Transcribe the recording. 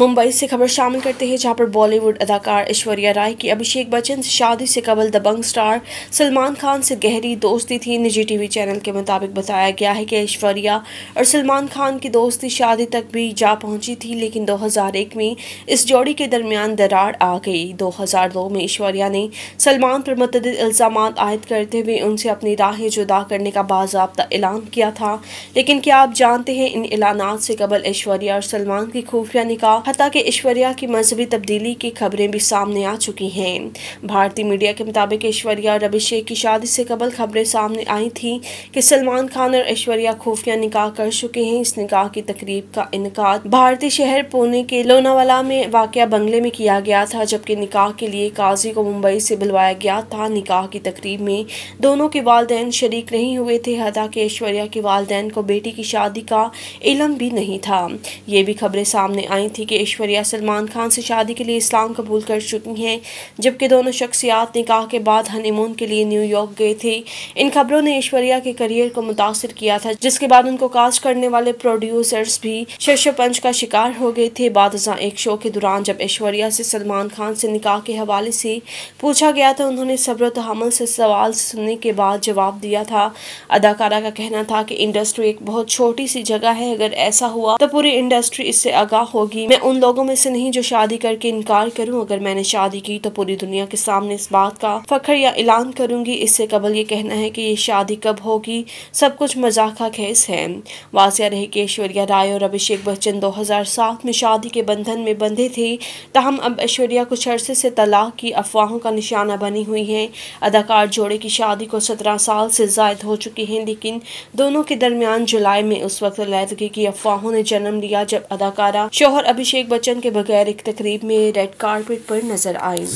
मुंबई से खबर शामिल करते हैं, जहाँ पर बॉलीवुड अदाकार ऐश्वर्या राय की अभिषेक बच्चन से शादी से कबल दबंग स्टार सलमान खान से गहरी दोस्ती थी। निजी टीवी चैनल के मुताबिक बताया गया है कि ऐश्वर्या और सलमान खान की दोस्ती शादी तक भी जा पहुँची थी, लेकिन 2001 में इस जोड़ी के दरमियान दरार आ गई। 2002 में ऐश्वर्या ने सलमान पर मतद इल्ज़ाम आयद करते हुए उनसे अपनी राहें जुदा करने का बाबा ऐलान किया था। लेकिन क्या आप जानते हैं, इन ऐलान से कबल ऐश्वर्या और सलमान की खुफिया निकाह हती कि ऐश्वर्या की मजहबी तब्दीली की खबरें भी सामने आ चुकी हैं। भारतीय मीडिया के मुताबिक ऐश्वर्या और अभिषेक की शादी से कबल खबरें सामने आई थी कि सलमान खान और ऐश्वर्या खुफिया निकाह कर चुके हैं। इस निकाह की तकरीब का इनका भारतीय शहर पुणे के लोनावाला में वाक़ बंगले में किया गया था, जबकि निकाह के लिए काजी को मुंबई से बुलवाया गया था। निकाह की तकरीब में दोनों के वालदेन शरीक नहीं हुए थे हालाँकि ऐश्वर्या के वालदेन को बेटी की शादी का इलम भी नहीं था। ये भी खबरें सामने आई थी कि ऐश्वर्या सलमान खान से शादी के लिए इस्लाम कबूल कर चुकी हैं, जबकि दोनों शख्सियात निकाह के बाद हनीमून के लिए न्यूयॉर्क गए थे। इन खबरों ने ऐश्वर्या के करियर को मुतासर किया था, जिसके बाद उनको कास्ट करने वाले प्रोड्यूसर्स भी शशपंच का शिकार हो गए थे। बाद एक शो के दौरान जब ऐश्वर्या से सलमान खान से निकाह के हवाले से पूछा गया था, उन्होंने सब्र तहमल से सवाल सुनने के बाद जवाब दिया था। अदाकारा का कहना था कि इंडस्ट्री एक बहुत छोटी सी जगह है, अगर ऐसा हुआ तो पूरी इंडस्ट्री इससे आगाह होगी। मैं उन लोगों में से नहीं जो शादी करके इनकार करूँ। अगर मैंने शादी की तो पूरी दुनिया के सामने इस बात का फखर या ऐलान करूँगी। इससे कबल ये कहना है कि ये शादी कब होगी? सब कुछ मज़ाक खेस है। वाजिया रहे कि ऐश्वर्या राय और अभिषेक बच्चन 2007 में शादी के बंधन में बंधे थे। तहम अब ऐश्वर्या कुछ अरसे से तलाक की अफवाहों का निशाना बनी हुई है। अदाकार जोड़े की शादी को सत्रह साल से जायद हो चुकी है, लेकिन दोनों के दरमियान जुलाई में उस वक्त लैदगी की अफवाहों ने जन्म लिया जब अदाकारा शोहर अभिषेक बच्चन के बगैर एक तकरीब में रेड कारपेट पर नज़र आई।